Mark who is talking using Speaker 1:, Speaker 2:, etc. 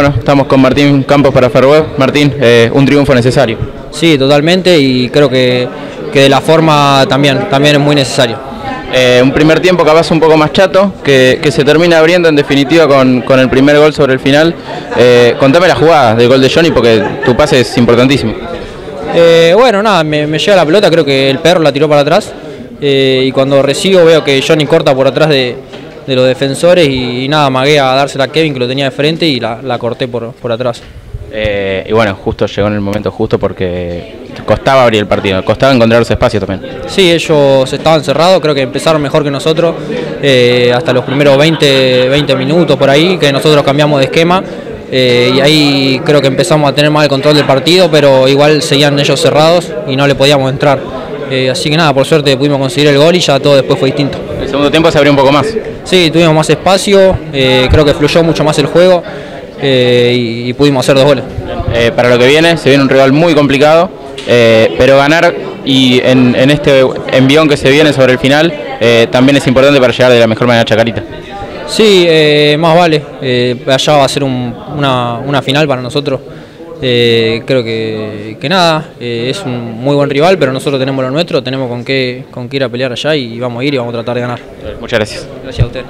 Speaker 1: Bueno, estamos con Martín Campos para Ferweb. Martín, eh, un triunfo necesario.
Speaker 2: Sí, totalmente y creo que, que de la forma también, también es muy necesario.
Speaker 1: Eh, un primer tiempo capaz un poco más chato, que, que se termina abriendo en definitiva con, con, el primer gol sobre el final. Eh, contame la jugada del gol de Johnny porque tu pase es importantísimo.
Speaker 2: Eh, bueno, nada, me, me, llega la pelota, creo que el perro la tiró para atrás y cuando recibo veo que Johnny corta por atrás de, de los defensores y, y, nada, magué a dársela a Kevin que lo tenía de frente y la, la corté por, por atrás.
Speaker 1: Eh, y bueno, justo llegó en el momento justo porque costaba abrir el partido, costaba encontrar los espacios también.
Speaker 2: Sí, ellos estaban cerrados, creo que empezaron mejor que nosotros, eh, hasta los primeros 20, 20 minutos por ahí, que nosotros cambiamos de esquema. Eh, y ahí creo que empezamos a tener más el control del partido, pero igual seguían ellos cerrados y no le podíamos entrar. Así que nada, por suerte pudimos conseguir el gol y ya todo después fue distinto.
Speaker 1: El segundo tiempo se abrió un poco más.
Speaker 2: Sí, tuvimos más espacio, creo que fluyó mucho más el juego. Eh, y, y, pudimos hacer dos goles.
Speaker 1: Eh, para lo que viene, se viene un rival muy complicado, eh, pero ganar y en, en, este envión que se viene sobre el final también es importante para llegar de la mejor manera a Chacarita.
Speaker 2: Sí, más vale, allá va a ser un, una, una, final para nosotros. Creo que, que nada, es un muy buen rival, pero nosotros tenemos lo nuestro, tenemos con qué, con qué ir a pelear allá y vamos a ir y vamos a tratar de ganar.
Speaker 1: Muchas gracias.
Speaker 2: Gracias a usted.